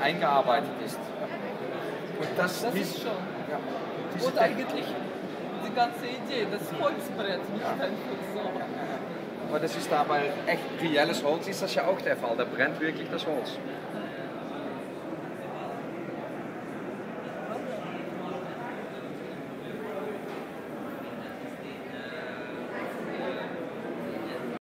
eingearbeitet ist. Und das, Das ist schon. Ja, diese Und eigentlich die ganze Idee, das Holzbrett, nicht einfach so. Aber das ist dabei echt reelles Holz ist das ja auch der Fall. Da brennt wirklich das Holz.